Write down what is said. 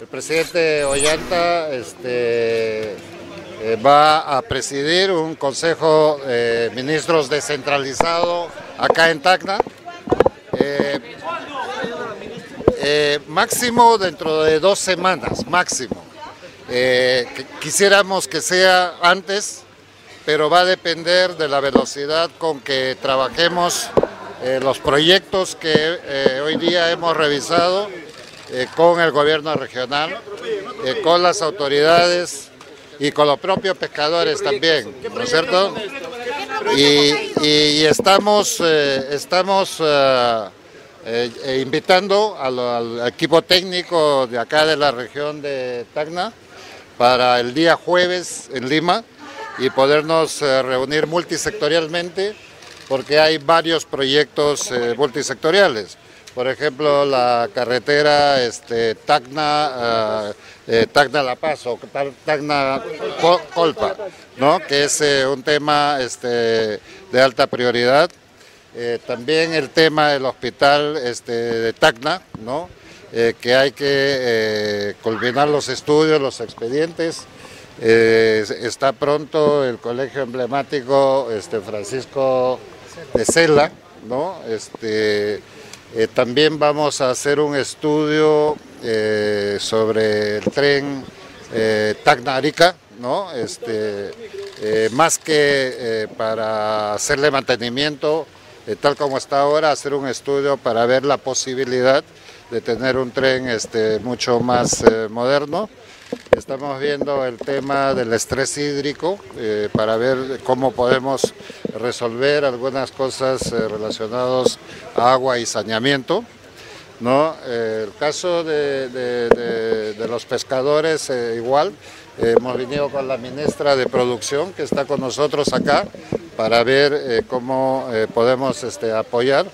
El presidente Ollanta este, eh, va a presidir un consejo de ministros descentralizado acá en Tacna. Eh, eh, máximo dentro de dos semanas, máximo. quisiéramos que sea antes, pero va a depender de la velocidad con que trabajemos los proyectos que hoy día hemos revisado con el gobierno regional, con las autoridades y con los propios pescadores también, ¿no es cierto? Y, estamos, eh, estamos eh, eh, invitando al, equipo técnico de acá de la región de Tacna para el día jueves en Lima y podernos reunir multisectorialmente porque hay varios proyectos multisectoriales por ejemplo, la carretera este, Tacna, uh, Tacna La Paz o Tacna Colpa, ¿no? que es eh, un tema este, de alta prioridad. Eh, también el tema del hospital este, de Tacna, ¿no? que hay que culminar los estudios, los expedientes. está pronto el colegio emblemático este, Francisco de Cela, ¿no? Este, eh, también vamos a hacer un estudio eh, sobre el tren eh, ¿no? este, más que para hacerle mantenimiento, tal como está ahora, hacer un estudio para ver la posibilidad de tener un tren este, mucho más moderno. Estamos viendo el tema del estrés hídrico eh, para ver cómo podemos resolver algunas cosas eh, relacionadas a agua y saneamiento. ¿no? Eh, el caso de, los pescadores igual, hemos venido con la ministra de Producción que está con nosotros acá para ver cómo podemos este, apoyar